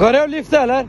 Görev lifteler.